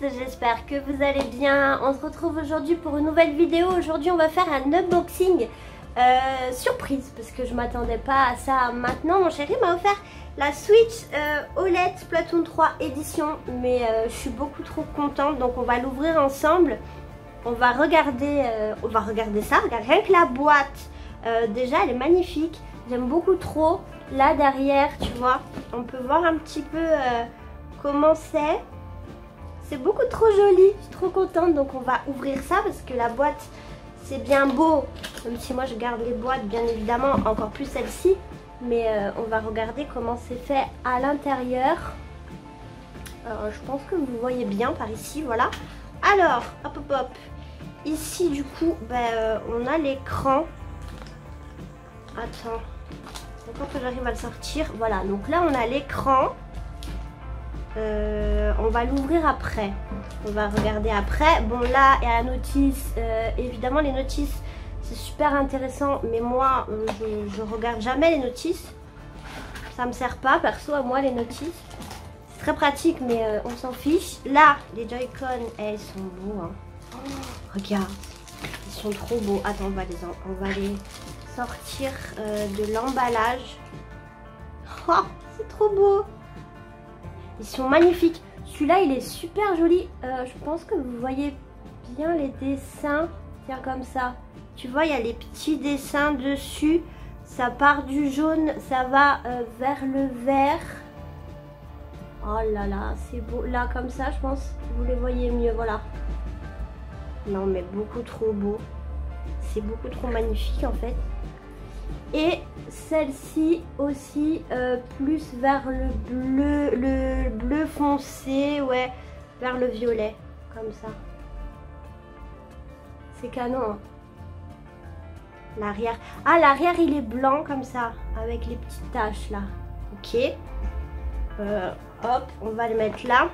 j'espère que vous allez bien. On se retrouve aujourd'hui pour une nouvelle vidéo. Aujourd'hui, on va faire un unboxing euh, surprise parce que je m'attendais pas à ça maintenant. Mon chéri m'a offert la Switch euh, OLED Splatoon 3 édition, mais euh, je suis beaucoup trop contente, donc on va l'ouvrir ensemble. On va regarder, on va regarder ça. Regarde, rien que la boîte, déjà, elle est magnifique. J'aime beaucoup trop. Là derrière, tu vois, on peut voir un petit peu comment c'est. C'est beaucoup trop joli, je suis trop contente. Donc on va ouvrir ça parce que la boîte, c'est bien beau. Même si moi je garde les boîtes, bien évidemment, encore plus celle-ci. Mais euh, on va regarder comment c'est fait à l'intérieur. je pense que vous voyez bien par ici, voilà. Alors, hop hop hop. Ici du coup, ben, euh, on a l'écran. Attends. Que j'arrive à le sortir. Voilà, donc là on a l'écran. Euh, on va l'ouvrir après. On va regarder après. Bon là, il y a la notice. Euh, évidemment, les notices, c'est super intéressant. Mais moi, euh, je, regarde jamais les notices. Ça me sert pas, perso, à moi, les notices. C'est très pratique, mais on s'en fiche. Là, les Joy-Con, eh, sont beaux. Hein. Regarde, ils sont trop beaux. Attends, on va les, on va les sortir de l'emballage. Oh, c'est trop beau ils sont magnifiques. Celui-là, il est super joli. Euh, je pense que vous voyez bien les dessins. Tiens, comme ça. Tu vois, il y a les petits dessins dessus. Ça part du jaune, ça va euh, vers le vert. Oh là là, c'est beau. Là, comme ça, je pense vous les voyez mieux. Voilà. Non, mais beaucoup trop beau. C'est beaucoup trop magnifique, en fait. Et celle-ci aussi euh, plus vers le bleu, le bleu foncé, ouais, vers le violet, comme ça. C'est canon. Hein. L'arrière. Ah, l'arrière, il est blanc comme ça, avec les petites taches là. Ok. Euh, hop, on va le mettre là.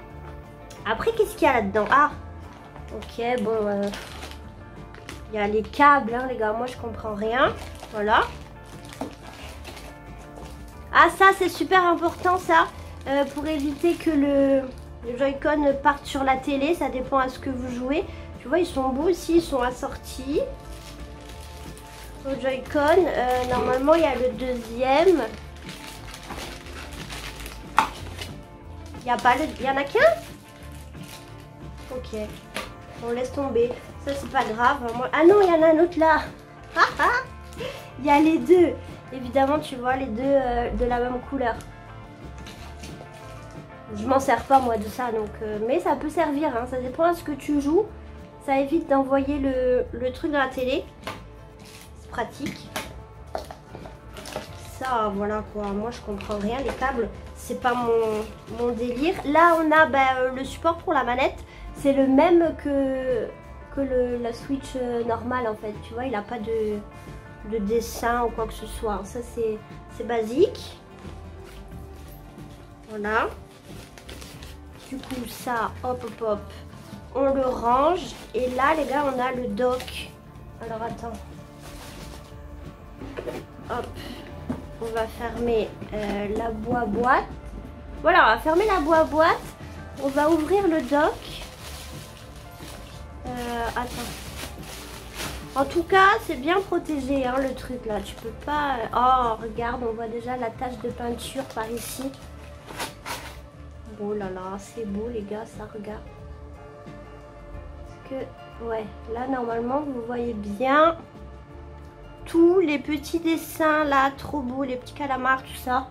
Après, qu'est-ce qu'il y a là-dedans? Ah, ok, bon. Euh, il y a les câbles, hein, les gars. Moi, je comprends rien. Voilà. Ah ça c'est super important ça euh, pour éviter que le, Joy-Con parte sur la télé, ça dépend à ce que vous jouez. Tu vois ils sont beaux aussi, ils sont assortis. Au Joy-Con, euh, normalement il y a le deuxième. Il y a pas en a qu'un? Ok. On laisse tomber. Ça c'est pas grave. Ah non, il y en a un autre là. Il y a les deux. Évidemment, tu vois les deux euh, de la même couleur. Je m'en sers pas moi de ça, donc euh, mais ça peut servir. Hein. ça dépend de ce que tu joues. Ça évite d'envoyer le, truc dans la télé. C'est pratique. Ça, voilà quoi. Moi, je comprends rien. Les câbles, c'est pas mon, délire. Là, on a bah, euh, le support pour la manette. C'est le même que, le, la Switch normale en fait. Tu vois, il n'a pas de de dessin ou quoi que ce soit. Ça, c'est basique. Voilà. Du coup, ça, hop, hop, hop, on le range. Et là, les gars, on a le dock. Alors, attends. Hop. On va fermer euh, la boîte. Voilà, on va fermer la boîte. On va ouvrir le dock. Euh, attends. En tout cas, c'est bien protégé hein, le truc là. Tu peux pas... Euh, oh, regarde, on voit déjà la tache de peinture par ici. Oh là là, c'est beau les gars, ça regarde. Parce que, ouais, là normalement vous voyez bien tous les petits dessins là, trop beaux, les petits calamars, tout ça.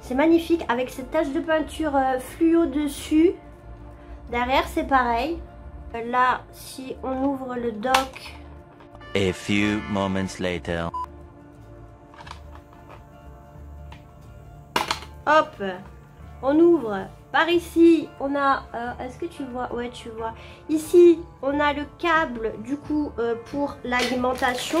C'est magnifique avec cette tache de peinture euh, fluo dessus. Derrière c'est pareil. Là, si on ouvre le dock, a few moments later. Hop, on ouvre. Par ici, on a... Euh, est-ce que tu vois? Ouais, tu vois. Ici, on a le câble, du coup, euh, pour l'alimentation.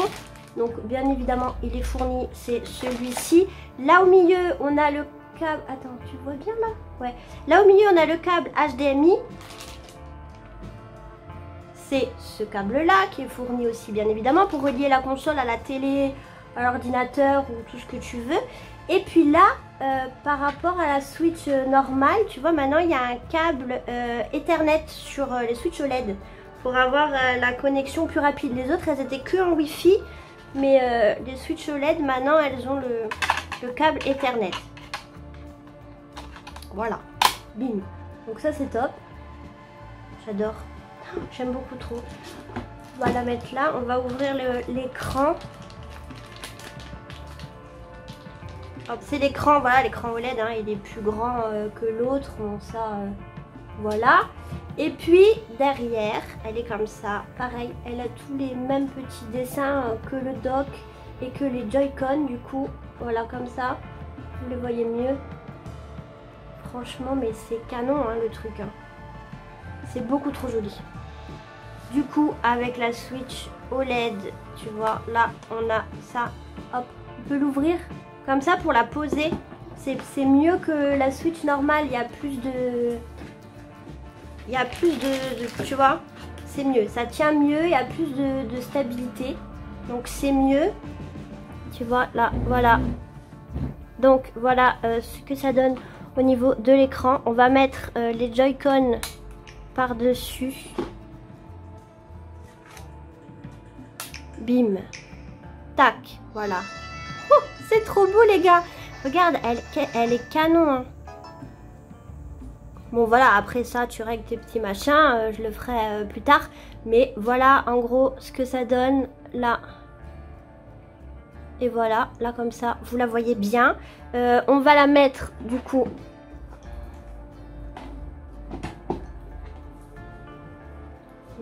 Donc, bien évidemment, il est fourni, c'est celui-ci. Là, au milieu, on a le câble... Attends, tu vois bien là? Ouais. Là, au milieu, on a le câble HDMI c'est ce câble-là qui est fourni aussi bien évidemment pour relier la console à la télé, à l'ordinateur ou tout ce que tu veux. Et puis là, euh, par rapport à la Switch euh, normale, tu vois, maintenant il y a un câble euh, Ethernet sur les Switch OLED pour avoir la connexion plus rapide. Les autres, elles étaient que en Wi-Fi, mais les Switch OLED, maintenant, elles ont le, le câble Ethernet. Voilà, bim. Donc ça, c'est top. J'adore. J'aime beaucoup trop. On va la mettre là. On va ouvrir l'écran. C'est l'écran, voilà, l'écran OLED, hein, il est plus grand euh, que l'autre, ça, euh, voilà. Et puis derrière, elle est comme ça, pareil, elle a tous les mêmes petits dessins euh, que le dock et que les Joy-Con, du coup, voilà, comme ça, vous les voyez mieux. Franchement, mais c'est canon, hein, le truc. hein. C'est beaucoup trop joli. Du coup, avec la Switch OLED, tu vois, là, on a ça. Hop, on peut l'ouvrir comme ça pour la poser. C'est mieux que la Switch normale. Il y a plus de... Il y a plus de... tu vois C'est mieux. Ça tient mieux. Il y a plus de, de stabilité. Donc c'est mieux. Tu vois, là, voilà. Donc voilà euh, ce que ça donne au niveau de l'écran. On va mettre euh, les Joy-Con par-dessus. Bim. Tac. Voilà. C'est trop beau les gars. Regarde, elle, elle est canon. hein. Bon voilà, après ça, tu règles tes petits machins. euh, je le ferai euh, plus tard. Mais voilà en gros ce que ça donne là. Et voilà, là comme ça, vous la voyez bien. Euh, on va la mettre du coup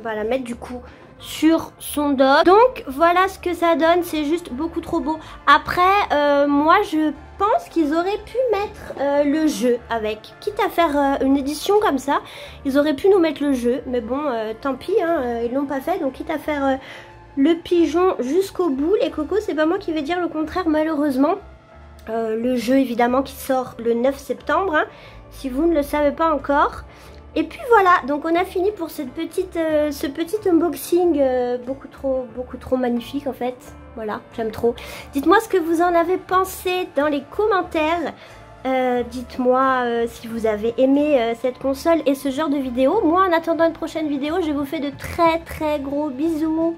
va la mettre du coup sur son dos. Donc voilà ce que ça donne, c'est juste beaucoup trop beau. Après, euh, moi je pense qu'ils auraient pu mettre euh, le jeu avec. Quitte à faire euh, une édition comme ça, ils auraient pu nous mettre le jeu. Mais bon, tant pis, hein, ils l'ont pas fait. Donc quitte à faire le pigeon jusqu'au bout, les cocos, c'est pas moi qui vais dire le contraire malheureusement. Le jeu évidemment qui sort le 9 septembre, hein, si vous ne le savez pas encore. Et puis voilà, donc on a fini pour cette petite, euh, ce petit unboxing euh, beaucoup trop, beaucoup trop magnifique en fait. Voilà, j'aime trop. Dites-moi ce que vous en avez pensé dans les commentaires. Euh, Dites-moi si vous avez aimé cette console et ce genre de vidéo. Moi, en attendant une prochaine vidéo, je vous fais de très très gros bisous.